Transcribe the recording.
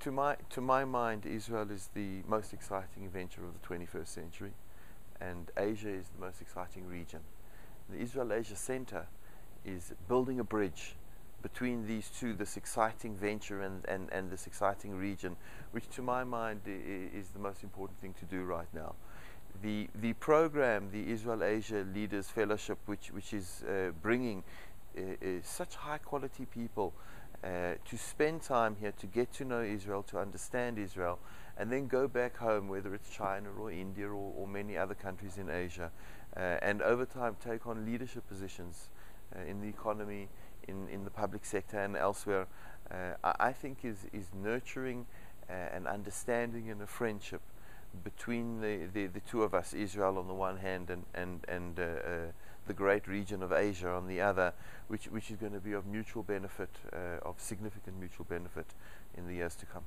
to my to my mind, Israel is the most exciting venture of the 21st century, and Asia is the most exciting region. The Israel Asia Center is building a bridge between these two, this exciting venture and, and, and this exciting region, which to my mind is the most important thing to do right now. The, the program, the Israel Asia Leaders Fellowship, which, which is uh, bringing such high quality people uh, to spend time here, to get to know Israel, to understand Israel, and then go back home, whether it's China or India or, or many other countries in Asia, uh, and over time take on leadership positions uh, in the economy, in, in the public sector, and elsewhere, uh, I, I, think is, is nurturing uh, an understanding and a friendship between the, the, the, two of us, Israel on the one hand and, and, and the great region of Asia on the other, which, which is going to be of mutual benefit, uh, of significant mutual benefit in the years to come.